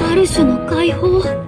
ある種の解放。